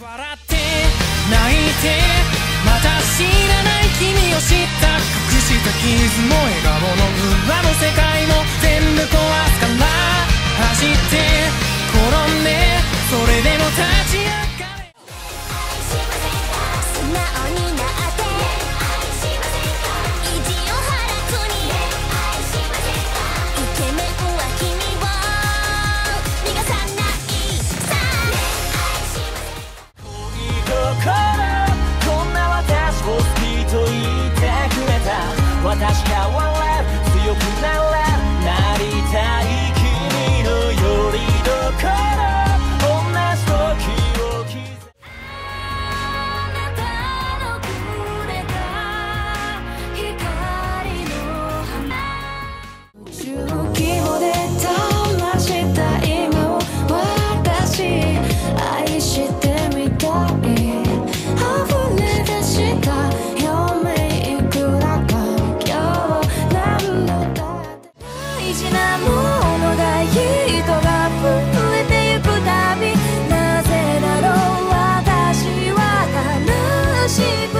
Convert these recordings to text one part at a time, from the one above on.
笑って泣いてまた知らない君を知った隠した傷も笑顔の裏の世界も全部壊すから走って転んで习惯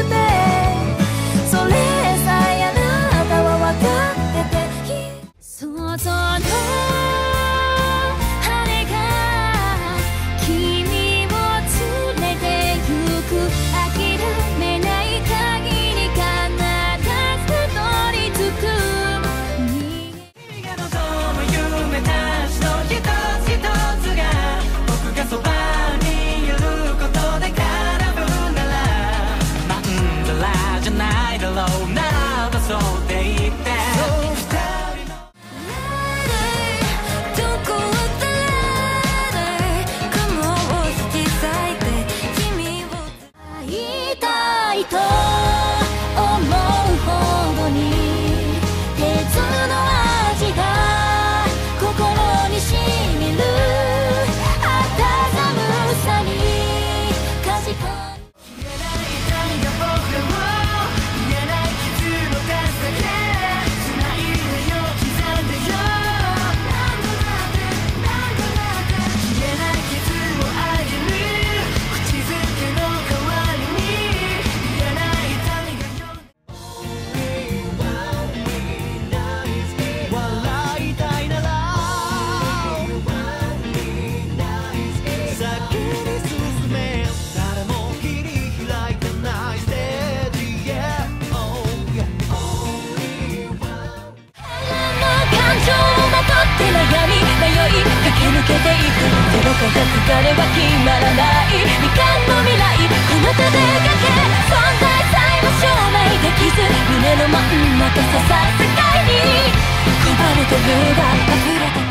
けていく。ゼロから疲れは決まらない。未完の未来。この手でかけ存在さえも証明できず胸の真ん中刺さる世界に。拒まれて無駄溢れて。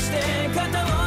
して片を